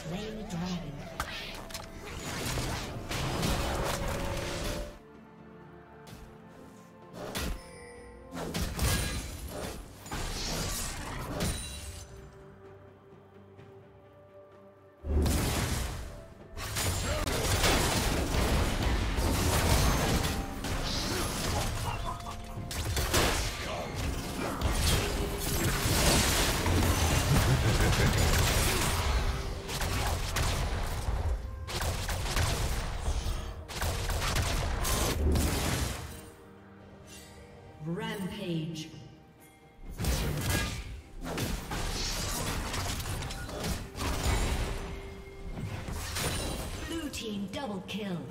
Slain the dragon. Kill.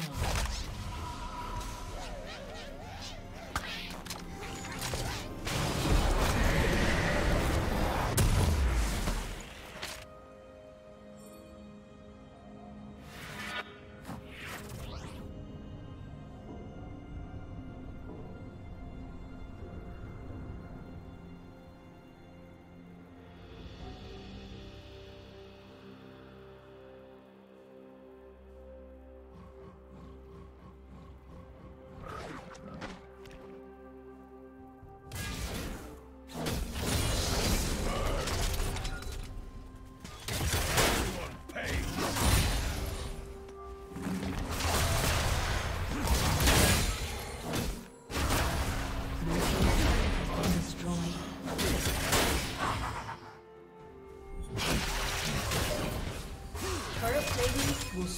Kill.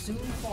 真棒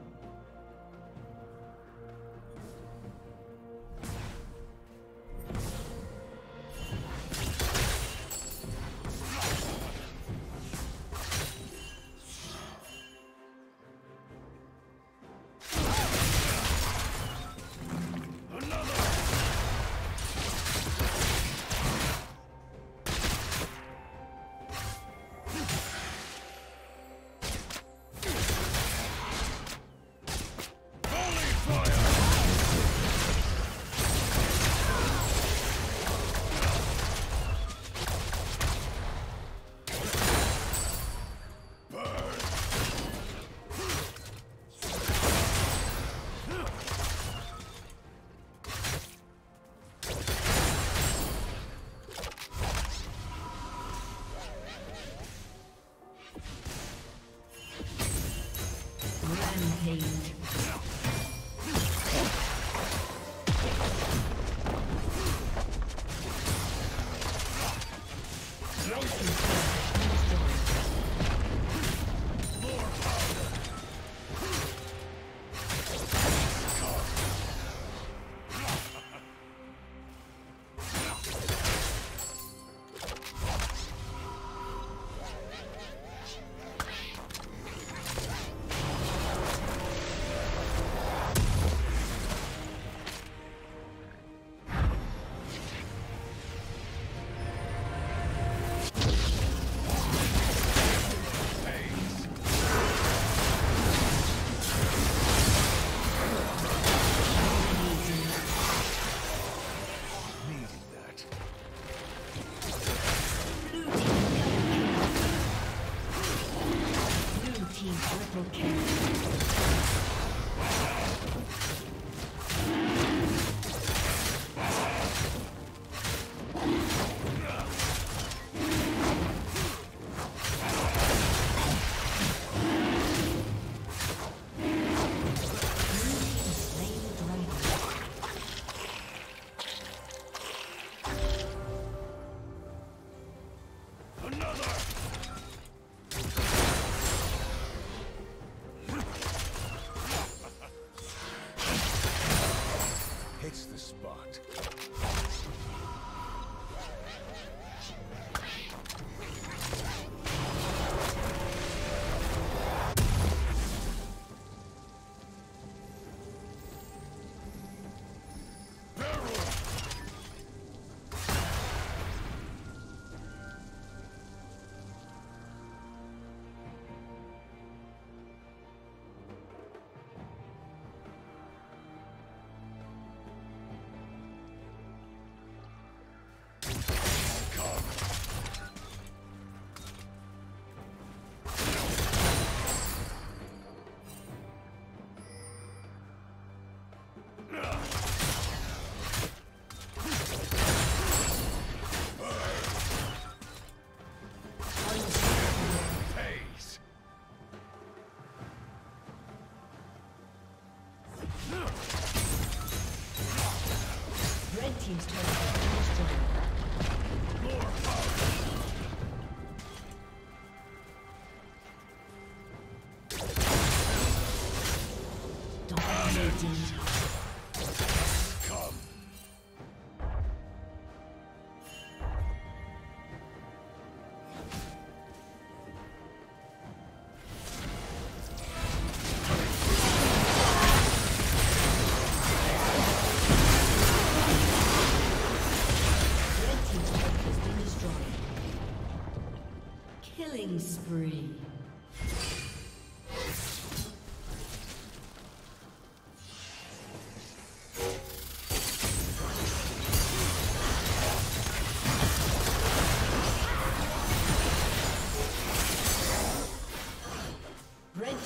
Dominating.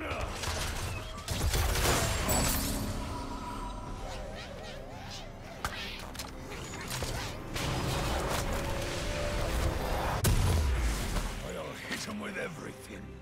I'll with everything.